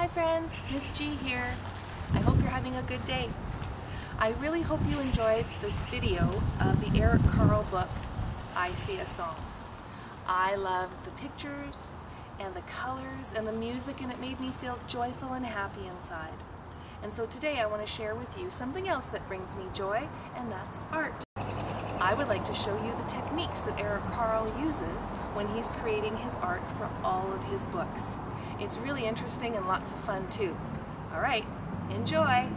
Hi friends, Miss G here. I hope you're having a good day. I really hope you enjoyed this video of the Eric Carle book, I See a Song. I loved the pictures and the colors and the music and it made me feel joyful and happy inside. And so today I want to share with you something else that brings me joy and that's art. I would like to show you the techniques that Eric Carle uses when he's creating his art for all of his books. It's really interesting and lots of fun too. All right, enjoy!